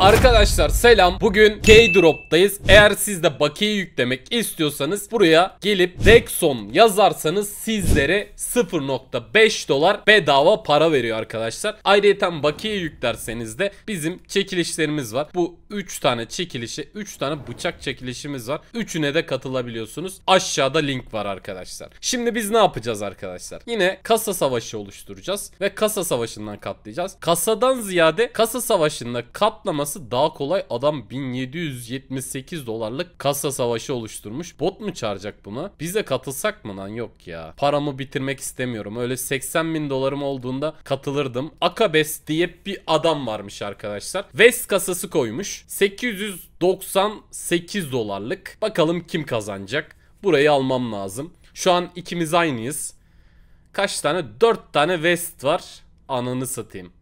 Arkadaşlar selam. Bugün K-Drop'tayız. Eğer siz de bakiye yüklemek istiyorsanız buraya gelip Dexon yazarsanız sizlere 0.5 dolar bedava para veriyor arkadaşlar. Ayrıca bakiye yüklerseniz de bizim çekilişlerimiz var. Bu 3 tane çekilişi, 3 tane bıçak çekilişimiz var. Üçüne de katılabiliyorsunuz. Aşağıda link var arkadaşlar. Şimdi biz ne yapacağız arkadaşlar? Yine kasa savaşı oluşturacağız ve kasa savaşından katlayacağız. Kasadan ziyade kasa savaşında katlaması daha kolay. Adam 1778 dolarlık kasa savaşı oluşturmuş. Bot mu çağıracak bunu? Biz de katılsak mı lan? Yok ya. Paramı bitirmek istemiyorum. Öyle 80 bin dolarım olduğunda katılırdım. Akabes diye bir adam varmış arkadaşlar. West kasası koymuş. 898 dolarlık. Bakalım kim kazanacak? Burayı almam lazım. Şu an ikimiz aynıyız. Kaç tane? 4 tane West var. Ananı satayım.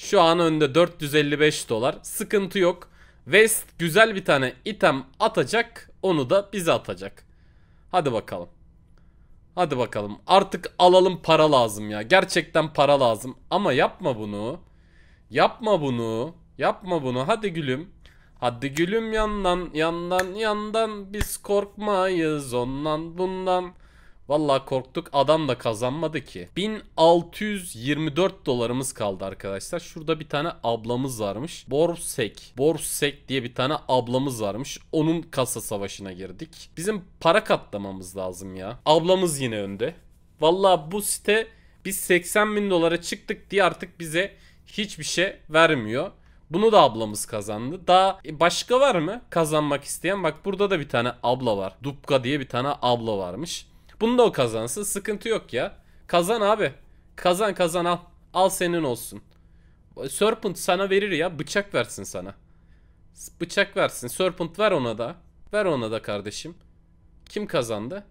Şu an önde 455 dolar. Sıkıntı yok. West güzel bir tane item atacak. Onu da bize atacak. Hadi bakalım. Hadi bakalım. Artık alalım para lazım ya. Gerçekten para lazım. Ama yapma bunu. Yapma bunu. Yapma bunu. Hadi gülüm. Hadi gülüm yandan yandan yandan biz korkmayız ondan bundan. Vallahi korktuk adam da kazanmadı ki. 1624 dolarımız kaldı arkadaşlar. Şurada bir tane ablamız varmış. Borsek. Borsek diye bir tane ablamız varmış. Onun kasa savaşına girdik. Bizim para katlamamız lazım ya. Ablamız yine önde. Vallahi bu site biz 80 bin dolara çıktık diye artık bize hiçbir şey vermiyor. Bunu da ablamız kazandı. Daha başka var mı kazanmak isteyen? Bak burada da bir tane abla var. Dupka diye bir tane abla varmış. Bunu da o kazansın. Sıkıntı yok ya. Kazan abi. Kazan kazan al. Al senin olsun. Serpent sana verir ya. Bıçak versin sana. Bıçak versin. Serpent ver ona da. Ver ona da kardeşim. Kim kazandı?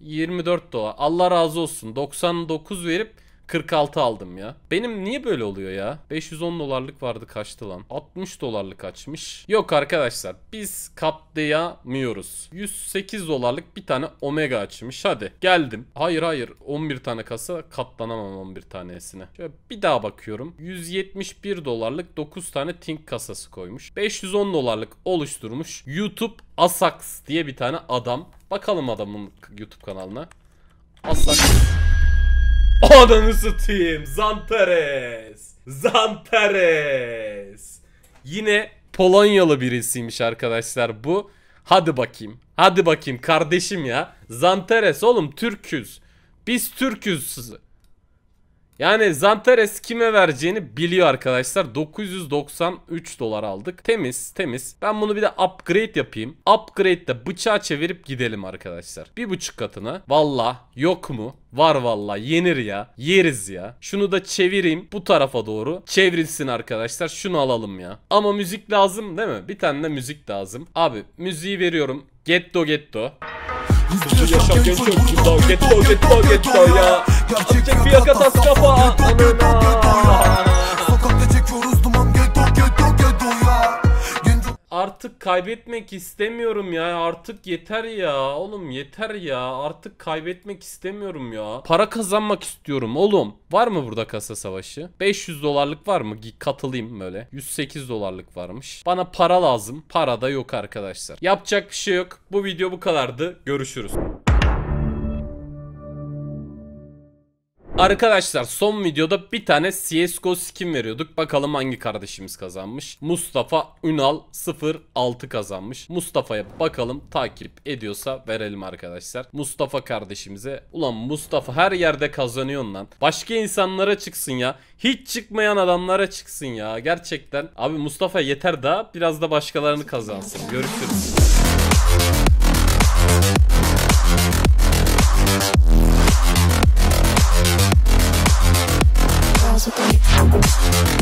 24 dolar. Allah razı olsun. 99 verip 46 aldım ya. Benim niye böyle oluyor ya? 510 dolarlık vardı kaçtı lan? 60 dolarlık açmış. Yok arkadaşlar biz katlayamıyoruz. 108 dolarlık bir tane omega açmış. Hadi geldim. Hayır hayır 11 tane kasa katlanamam 11 tanesine. Şöyle bir daha bakıyorum. 171 dolarlık 9 tane Tink kasası koymuş. 510 dolarlık oluşturmuş. YouTube Asax diye bir tane adam. Bakalım adamın YouTube kanalına. Asax. Ananı satayım. Zantares. Zantares. Yine Polonyalı birisiymiş arkadaşlar bu. Hadi bakayım. Hadi bakayım kardeşim ya. Zantares oğlum Türküz. Biz Türküz. Yani Zantares kime vereceğini biliyor arkadaşlar. 993 dolar aldık. Temiz temiz. Ben bunu bir de upgrade yapayım. Upgrade'de bıçağı çevirip gidelim arkadaşlar. Bir buçuk katına. Valla yok mu? Var valla yenir ya. Yeriz ya. Şunu da çevireyim bu tarafa doğru. Çevrilsin arkadaşlar. Şunu alalım ya. Ama müzik lazım değil mi? Bir tane de müzik lazım. Abi müziği veriyorum. Getto getto. Hızlı yaşam genç çocuklar Getto getto getto ya Gerçek bir yaka tas kafa kaybetmek istemiyorum ya. Artık yeter ya. Oğlum yeter ya. Artık kaybetmek istemiyorum ya. Para kazanmak istiyorum oğlum. Var mı burada kasa savaşı? 500 dolarlık var mı? Katılayım böyle. 108 dolarlık varmış. Bana para lazım. Para da yok arkadaşlar. Yapacak bir şey yok. Bu video bu kadardı. Görüşürüz. Arkadaşlar son videoda bir tane CSGO skin veriyorduk. Bakalım hangi kardeşimiz kazanmış. Mustafa Ünal 06 kazanmış. Mustafa'ya bakalım takip ediyorsa verelim arkadaşlar. Mustafa kardeşimize. Ulan Mustafa her yerde kazanıyorsun lan. Başka insanlara çıksın ya. Hiç çıkmayan adamlara çıksın ya. Gerçekten. Abi Mustafa yeter daha biraz da başkalarını kazansın. Görüşürüz. Thank you.